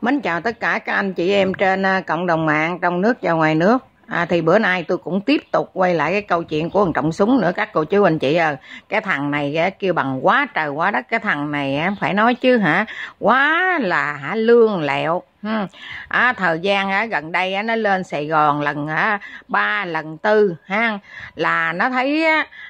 Mến chào tất cả các anh chị em trên à, cộng đồng mạng, trong nước và ngoài nước. À, thì bữa nay tôi cũng tiếp tục quay lại cái câu chuyện của thằng trọng súng nữa. Các cô chú anh chị ơi. cái thằng này kêu bằng quá trời quá đất. Cái thằng này phải nói chứ hả? Quá là hả lương lẹo. Hmm. À, thời gian á, gần đây á, nó lên Sài Gòn lần á, ba lần tư ha? Là nó thấy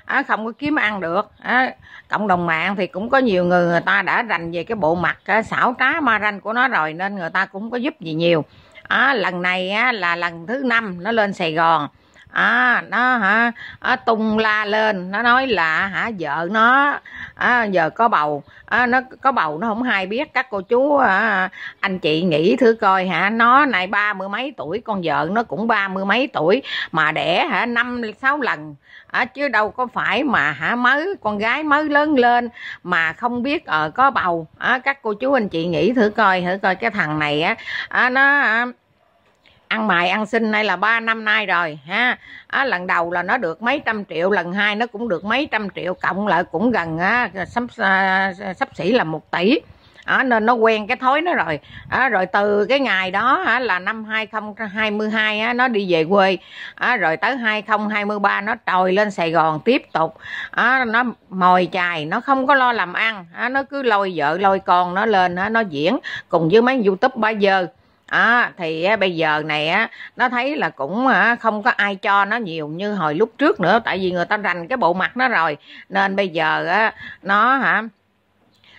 á, không có kiếm ăn được. Á, cộng đồng mạng thì cũng có nhiều người người ta đã rành về cái bộ mặt á, xảo trá ma ranh của nó rồi nên người ta cũng không có giúp gì nhiều à, lần này á, là lần thứ năm nó lên Sài Gòn à, nó hả? À, tung la lên. Nó nói là hả vợ nó à, giờ có bầu. À, nó có bầu nó không hay biết. Các cô chú à, anh chị nghĩ thử coi hả? Nó này ba mươi mấy tuổi con vợ nó cũng ba mươi mấy tuổi mà đẻ hả năm sáu lần. À, chứ đâu có phải mà hả mới con gái mới lớn lên mà không biết ở à, có bầu. À, các cô chú anh chị nghĩ thử coi thử coi cái thằng này á. À, nó à, ăn mày ăn xin đây là ba năm nay rồi ha? À, lần đầu là nó được mấy trăm triệu lần hai nó cũng được mấy trăm triệu cộng lại cũng gần á, sắp à, sắp xỉ là một tỷ. À, nên nó quen cái thói nó rồi. À, rồi từ cái ngày đó à, là năm 2022 á, nó đi về quê. À, rồi tới 2023 nó trồi lên Sài Gòn tiếp tục. À, nó mồi chài nó không có lo làm ăn. À, nó cứ lôi vợ lôi con nó lên à, nó diễn cùng với mấy youtube bây giờ à, thì bây giờ này á nó thấy là cũng không có ai cho nó nhiều như hồi lúc trước nữa tại vì người ta rành cái bộ mặt nó rồi. Nên bây giờ á nó hả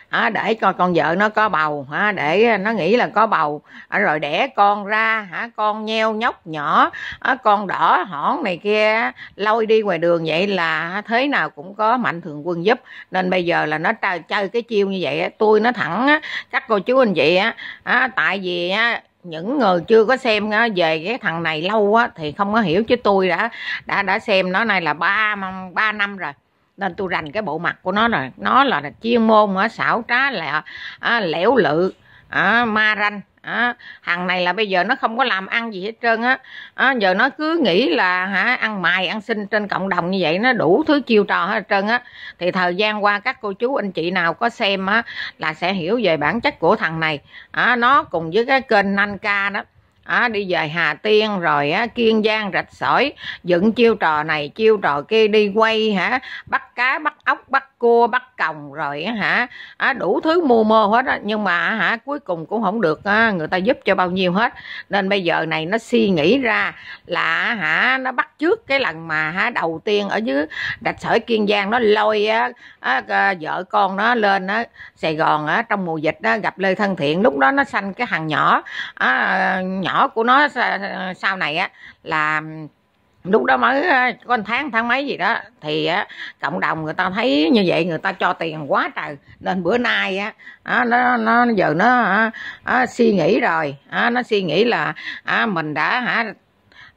à, để coi con vợ nó có bầu à, để nó nghĩ là có bầu. À, rồi đẻ con ra hả con nheo nhóc nhỏ à, con đỏ hỏn này kia lôi đi ngoài đường vậy là thế nào cũng có mạnh thường quân giúp. Nên bây giờ là nó chơi, chơi cái chiêu như vậy tôi nó thẳng á, các cô chú anh chị á à, tại vì á, những người chưa có xem về cái thằng này lâu á thì không có hiểu chứ tôi đã đã đã xem nó này là ba ba năm rồi. Nên tôi rành cái bộ mặt của nó rồi. Nó là chuyên môn á xảo trá là à, lẻo lự à, ma ranh à, thằng này là bây giờ nó không có làm ăn gì hết trơn á. À, giờ nó cứ nghĩ là hả ăn mài ăn xin trên cộng đồng như vậy nó đủ thứ chiêu trò hết trơn á. Thì thời gian qua các cô chú anh chị nào có xem á là sẽ hiểu về bản chất của thằng này. À, nó cùng với cái kênh anh ca đó. À, đi về Hà Tiên rồi á, Kiên Giang rạch sỏi dựng chiêu trò này chiêu trò kia đi quay hả bắt cá bắt ốc bắt cua bắt còng rồi hả? À, đủ thứ mua mơ hết á nhưng mà hả cuối cùng cũng không được á, người ta giúp cho bao nhiêu hết. Nên bây giờ này nó suy nghĩ ra là hả nó bắt trước cái lần mà hả đầu tiên ở dưới rạch sỏi Kiên Giang nó lôi á, á, vợ con nó lên á, Sài Gòn á, trong mùa dịch á, gặp Lê Thân Thiện. Lúc đó nó sanh cái hàng nhỏ. Á, nhỏ của nó sau này á là lúc đó mới có một tháng tháng mấy gì đó thì á, cộng đồng người ta thấy như vậy người ta cho tiền quá trời. Nên bữa nay á nó nó giờ nó á, suy nghĩ rồi. Á, nó suy nghĩ là á, mình đã hả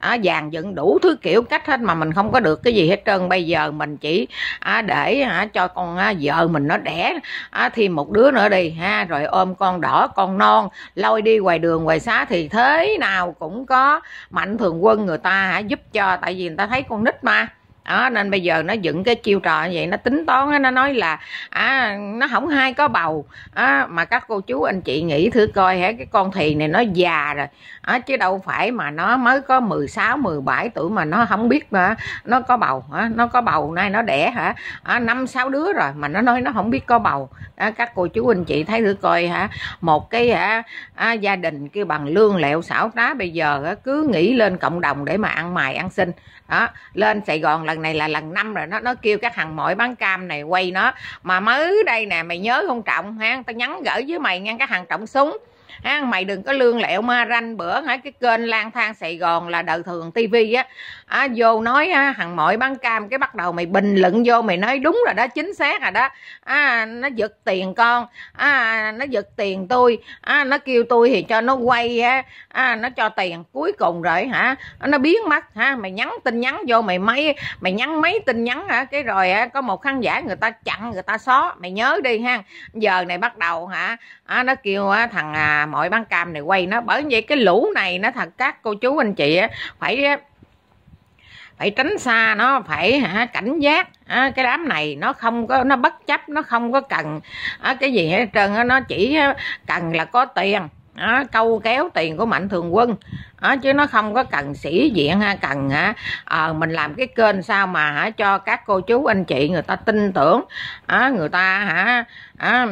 à, dàn dựng đủ thứ kiểu cách hết mà mình không có được cái gì hết trơn. Bây giờ mình chỉ à, để à, cho con à, vợ mình nó đẻ à, thêm một đứa nữa đi ha. Rồi ôm con đỏ con non lôi đi ngoài đường ngoài xá thì thế nào cũng có. Mạnh thường quân người ta hả giúp cho tại vì người ta thấy con nít mà đó nên bây giờ nó dựng cái chiêu trò như vậy nó tính toán nó nói là à, nó không hay có bầu. À, mà các cô chú anh chị nghĩ thử coi hả cái con thì này nó già rồi. À, chứ đâu phải mà nó mới có 16 17 tuổi mà nó không biết mà nó có bầu hả nó có bầu nay nó đẻ hả. À, năm sáu đứa rồi mà nó nói nó không biết có bầu. À, các cô chú anh chị thấy thử coi hả một cái hả à, gia đình kêu bằng lương lẹo xảo trá bây giờ cứ nghĩ lên cộng đồng để mà ăn mài ăn xin. Đó lên Sài Gòn là lần này là lần năm rồi, nó nó kêu các thằng mọi bán cam này quay nó. Mà mới đây nè, mày nhớ không trọng ha, tao nhắn gửi với mày nghe các thằng trọng súng ha mày đừng có lương lẹo ma ranh. Bữa hả cái kênh lang thang sài gòn là đời thường tivi á. À, vô nói á, thằng mọi bán cam cái bắt đầu mày bình luận vô mày nói đúng rồi đó chính xác rồi đó. À, nó giật tiền con à, nó giật tiền tôi à, nó kêu tôi thì cho nó quay á. À, nó cho tiền cuối cùng rồi hả? Nó biến mất ha mày nhắn tin nhắn vô mày mấy mày nhắn mấy tin nhắn hả? Cái rồi á, có một khán giả người ta chặn người ta xóa. Mày nhớ đi ha. Giờ này bắt đầu hả? À, nó kêu á, thằng à, mọi bán cam này quay nó. Bởi vậy cái lũ này nó thật các cô chú anh chị á, phải phải tránh xa nó phải hả, cảnh giác. À, cái đám này nó không có nó bất chấp nó không có cần à, cái gì hết trơn nó chỉ cần là có tiền đó, câu kéo tiền của mạnh thường quân. Đó, chứ nó không có cần sĩ diện ha cần hả? À, mình làm cái kênh sao mà hả cho các cô chú anh chị người ta tin tưởng. À, người ta hả à,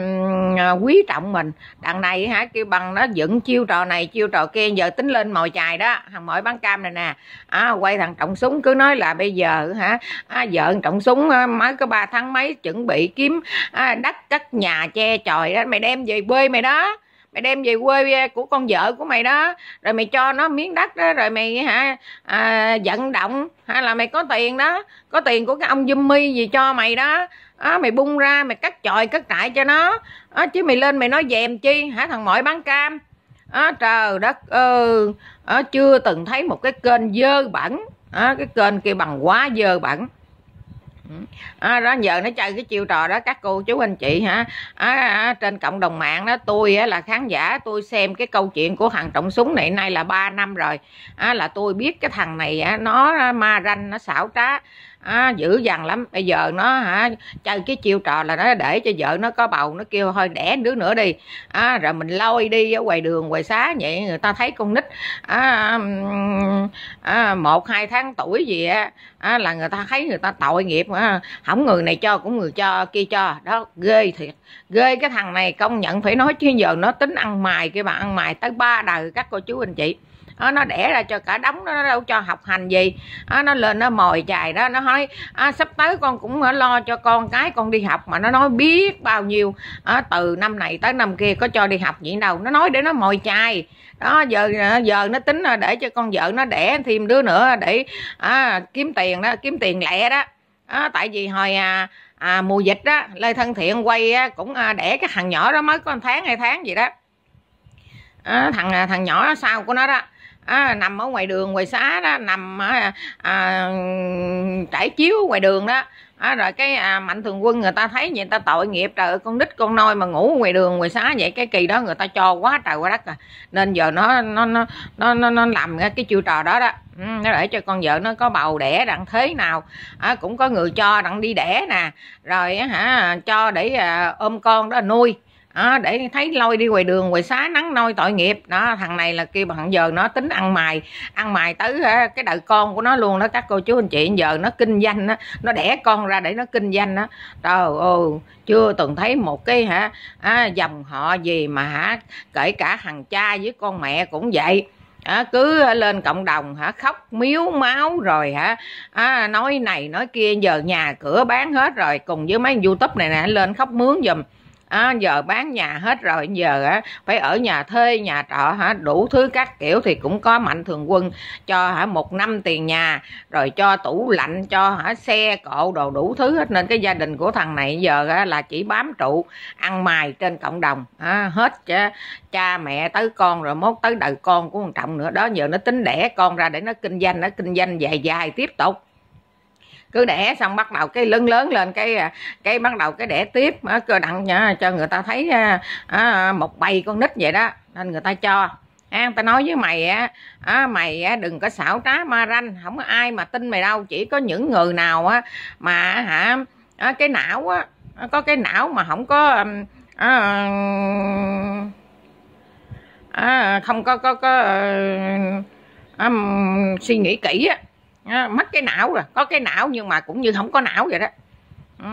quý trọng mình. Đằng này hả kêu bằng nó dựng chiêu trò này chiêu trò kia giờ tính lên mồi chài đó. Thằng mỏi bán cam này nè. À, quay thằng trọng súng cứ nói là bây giờ hả à, vợ trọng súng mới có ba tháng mấy chuẩn bị kiếm à, đất cất nhà che chòi đó mày đem về quê mày đó mày đem về quê của con vợ của mày đó. Rồi mày cho nó miếng đất đó rồi mày hả à, vận động. Hay là mày có tiền đó có tiền của cái ông Jimmy gì cho mày đó. À, mày bung ra mày cắt chọi cắt trại cho nó. À, chứ mày lên mày nói dèm chi hả thằng mỏi bán cam. À, trời đất ơi. À, chưa từng thấy một cái kênh dơ bẩn. À, cái kênh kia bằng quá dơ bẩn. Ừ. à, đó giờ nó chơi cái chiêu trò đó các cô chú anh chị hả? À, à, trên cộng đồng mạng đó tôi á, là khán giả tôi xem cái câu chuyện của thằng trọng súng này nay là 3 năm rồi. À, là tôi biết cái thằng này á, nó à, ma ranh nó xảo trá à, dữ dằn lắm. Bây giờ nó hả chơi cái chiêu trò là nó để cho vợ nó có bầu nó kêu thôi đẻ đứa nữa đi. À, rồi mình lôi đi ở ngoài đường ngoài xá vậy người ta thấy con nít. À, à, một hai tháng tuổi gì á à, là người ta thấy người ta tội nghiệp. À, không người này cho cũng người cho kia cho. Đó ghê thiệt. Ghê cái thằng này công nhận phải nói chứ giờ nó tính ăn mài cái bạn ăn mài tới ba đời các cô chú anh chị đó, nó đẻ ra cho cả đống đó, nó đâu cho học hành gì. Đó, nó lên nó mồi chài đó nó nói à, sắp tới con cũng lo cho con cái con đi học. Mà nó nói biết bao nhiêu. À, từ năm này tới năm kia có cho đi học gì đâu. Nó nói để nó mồi chài. Đó giờ giờ nó tính để cho con vợ nó đẻ thêm đứa nữa để à, kiếm tiền đó kiếm tiền lẹ đó. À, tại vì hồi à, à, mùa dịch đó lê thân thiện quay á, cũng à, đẻ cái thằng nhỏ đó mới có một tháng hai tháng gì đó. À, thằng thằng nhỏ sau của nó đó à, nằm ở ngoài đường ngoài xá đó nằm à, à, trải chiếu ngoài đường đó. À, rồi cái à, mạnh thường quân người ta thấy vậy người ta tội nghiệp trời ơi con nít con nôi mà ngủ ngoài đường ngoài xá vậy cái kỳ đó người ta cho quá trời quá đất à. Nên giờ nó nó nó nó nó, nó làm cái chiêu trò đó đó. Ừ, nó để cho con vợ nó có bầu đẻ đặng thế nào. À, cũng có người cho đặng đi đẻ nè. Rồi hả cho để à, ôm con đó nuôi à, để thấy lôi đi ngoài đường ngoài xá nắng nôi tội nghiệp. Đó thằng này là kêu bằng giờ nó tính ăn mài ăn mài tới ờ, cái đời con của nó luôn đó. Các cô chú anh chị giờ nó kinh doanh đó, nó đẻ con ra để nó kinh doanh đó trời ơi chưa từng thấy một cái hả à, dòng họ gì mà hả kể cả thằng cha với con mẹ cũng vậy. À, cứ lên cộng đồng hả khóc miếu máu rồi hả à, nói này nói kia giờ nhà cửa bán hết rồi cùng với mấy youtube này nè lên khóc mướn giùm à, giờ bán nhà hết rồi giờ á phải ở nhà thuê nhà trọ hả? Đủ thứ các kiểu thì cũng có mạnh thường quân cho hả một năm tiền nhà rồi cho tủ lạnh cho hả xe cộ đồ đủ thứ hết. Nên cái gia đình của thằng này giờ á, là chỉ bám trụ ăn mài trên cộng đồng. À, hết cha, cha mẹ tới con rồi mốt tới đời con của thằng trọng nữa. Đó giờ nó tính đẻ con ra để nó kinh doanh nó kinh doanh dài dài tiếp tục cứ đẻ xong bắt đầu cái lớn lớn lên cái à, cái bắt đầu cái đẻ tiếp. Cơ đặng cho người ta thấy à, à, một bầy con nít vậy đó nên người ta cho. À, ta nói với mày á à, mày á, đừng có xảo trá ma ranh không có ai mà tin mày đâu chỉ có những người nào á mà hả à, cái não á có cái não mà không có à, à, không có có có à, suy nghĩ kỹ á mất cái não rồi. Có cái não nhưng mà cũng như không có não vậy đó. Ừ,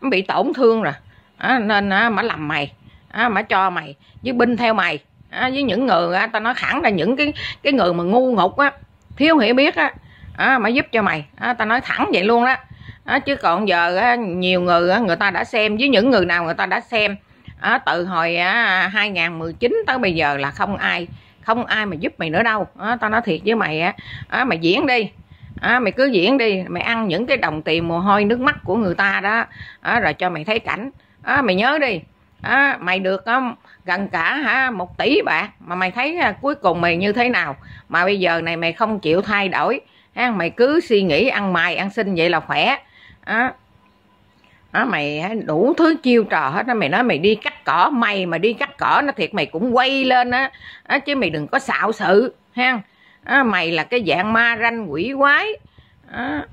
nó bị tổn thương rồi. À, nên à, mà làm mày. À, mà cho mày. Với binh theo mày. À, với những người à, ta nói thẳng là những cái cái người mà ngu ngục á thiếu hiểu biết á. À, mà giúp cho mày. À, ta nói thẳng vậy luôn đó. À, chứ còn giờ á, nhiều người á, người ta đã xem. Với những người nào người ta đã xem à, từ hồi 2019 tới bây giờ là không ai không ai mà giúp mày nữa đâu. À, tao nói thiệt với mày á. À, mày diễn đi à, mày cứ diễn đi. Mày ăn những cái đồng tiền mồ hôi nước mắt của người ta đó. À, rồi cho mày thấy cảnh. À, mày nhớ đi. À, mày được à, gần cả hả một tỷ bạc. Mà mày thấy à, cuối cùng mày như thế nào? Mà bây giờ này mày không chịu thay đổi. À, mày cứ suy nghĩ ăn mày ăn xin vậy là khỏe. À, à, mày đủ thứ chiêu trò hết á mày nói mày đi cắt cỏ. Mày mà đi cắt cỏ nó thiệt mày cũng quay lên á. À, chứ mày đừng có xạo sự ha à, mày là cái dạng ma ranh quỷ quái. À,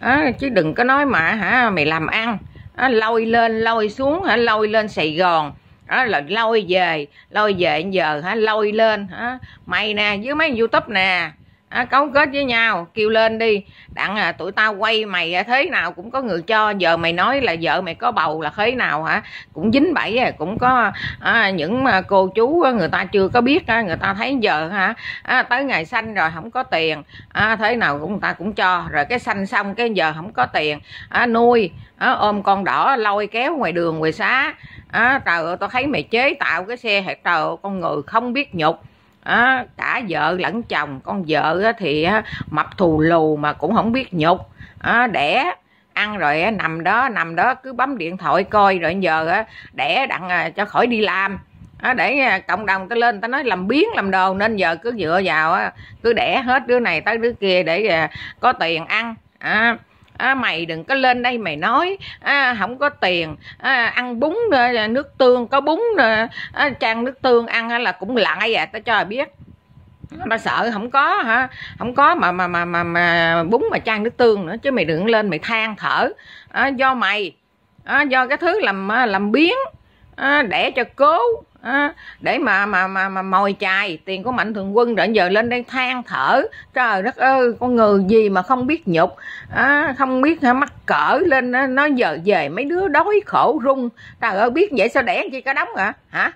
à, chứ đừng có nói mà hả mày làm ăn. À, lôi lên lôi xuống hả lôi lên sài gòn. Đó là lôi về lôi về giờ hả lôi lên hả. Mày nè với mấy youtube nè à, cấu kết với nhau kêu lên đi. Đặng à, tụi tao quay mày à, thế nào cũng có người cho. Giờ mày nói là vợ mày có bầu là thế nào hả? Cũng dính bẫy à, cũng có à, những mà cô chú à, người ta chưa có biết à, người ta thấy giờ hả? À, tới ngày sanh rồi không có tiền. À, thế nào cũng người ta cũng cho. Rồi cái sanh xong cái giờ không có tiền. À, nuôi à, ôm con đỏ lôi kéo ngoài đường ngoài xá. À, trời ơi tao thấy mày chế tạo cái xe hạt trời ơi, con người không biết nhục à, cả vợ lẫn chồng. Con vợ thì mập thù lù mà cũng không biết nhục. À, đẻ ăn rồi nằm đó nằm đó cứ bấm điện thoại coi rồi giờ đẻ đặng à, cho khỏi đi làm. À, để à, cộng đồng ta lên ta nói làm biến làm đồ nên giờ cứ dựa vào cứ đẻ hết đứa này tới đứa kia để à, có tiền ăn. À, à, mày đừng có lên đây mày nói. À, không có tiền. À, ăn bún à, nước tương có bún à, à trang nước tương ăn là cũng lại à tao cho biết. Nó sợ không có hả? Không có mà mà mà mà, mà bún mà trang nước tương nữa chứ mày đừng lên mày than thở. À, do mày. À, do cái thứ làm à, làm biến à, để cho cố. À, để mà mà mà mà mồi chài. Tiền của mạnh thường quân đến giờ lên đây than thở. Trời đất ơi con người gì mà không biết nhục. À, không biết hả, mắc cỡ lên nó giờ về mấy đứa đói khổ run. Trời ơi biết vậy sao đẻ chi cả đóng à hả?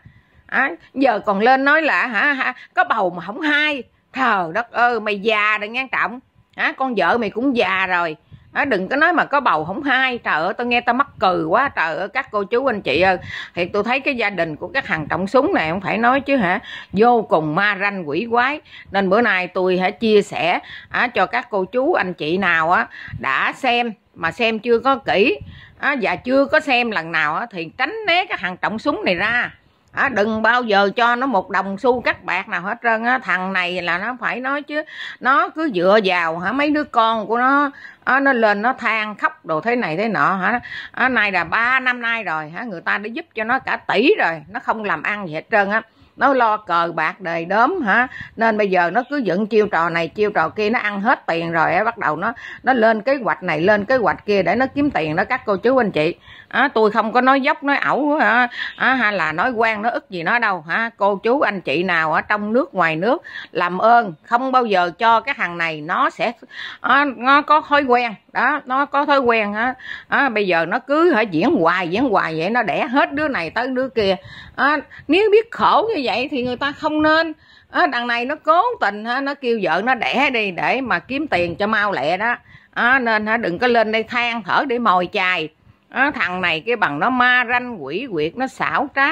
À, giờ còn lên nói là hả, hả có bầu mà không hai thờ đất ơi mày già rồi ngang trọng. Hả con vợ mày cũng già rồi à, đừng có nói mà có bầu không hai trời ơi tôi nghe tao mắc cười quá. Trời ơi các cô chú anh chị ơi. Thì tôi thấy cái gia đình của các hàng trọng súng này không phải nói chứ hả? Vô cùng ma ranh quỷ quái. Nên bữa nay tôi hãy chia sẻ à, cho các cô chú anh chị nào á đã xem mà xem chưa có kỹ. Á, và chưa có xem lần nào á, thì tránh né các hàng trọng súng này ra à, đừng bao giờ cho nó một đồng xu cắt bạc nào hết trơn á. Thằng này là nó phải nói chứ nó cứ dựa vào hả mấy đứa con của nó à, nó lên nó than khóc đồ thế này thế nọ hả. À, nay là ba năm nay rồi hả người ta đã giúp cho nó cả tỷ rồi nó không làm ăn gì hết trơn á nó lo cờ bạc đời đốm hả? Nên bây giờ nó cứ dựng chiêu trò này chiêu trò kia nó ăn hết tiền rồi bắt đầu nó nó lên kế hoạch này lên kế hoạch kia để nó kiếm tiền đó các cô chú anh chị. À, tôi không có nói dốc nói ẩu hả? À, hay là nói quan nói ức gì nó đâu hả? Cô chú anh chị nào ở trong nước ngoài nước làm ơn không bao giờ cho cái thằng này nó sẽ à, nó có thói quen. Đó nó có thói quen á. À, bây giờ nó cứ hả diễn hoài diễn hoài vậy nó đẻ hết đứa này tới đứa kia. À, nếu biết khổ như vậy thì người ta không nên. À, đằng này nó cố tình ha nó kêu vợ nó đẻ đi để mà kiếm tiền cho mau lẹ đó. À, nên ha đừng có lên đây than thở để mồi chài. À, thằng này cái bằng nó ma ranh quỷ quyệt nó xảo trá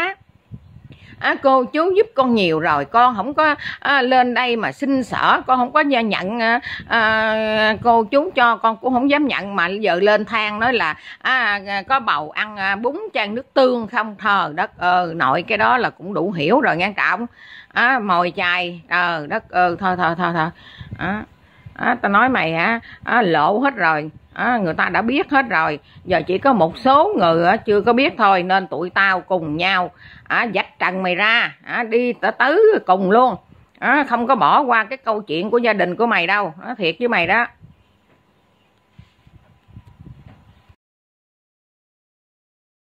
à, cô chú giúp con nhiều rồi. Con không có à, lên đây mà xin sở. Con không có nhận à, à, cô chú cho con cũng không dám nhận. Mà giờ lên than nói là à, à, có bầu ăn à, bún chan nước tương không? Thờ đất ơ nội cái đó là cũng đủ hiểu rồi nghe trọng à, mồi chài ờ đất ơ thôi thôi thôi thôi. À, à, ta nói mày hả? À, lộ hết rồi. À, người ta đã biết hết rồi. Giờ chỉ có một số người à, chưa có biết thôi nên tụi tao cùng nhau. À, dạch trần mày ra. À, đi tớ tứ cùng luôn. À, không có bỏ qua cái câu chuyện của gia đình của mày đâu. À, thiệt với mày đó.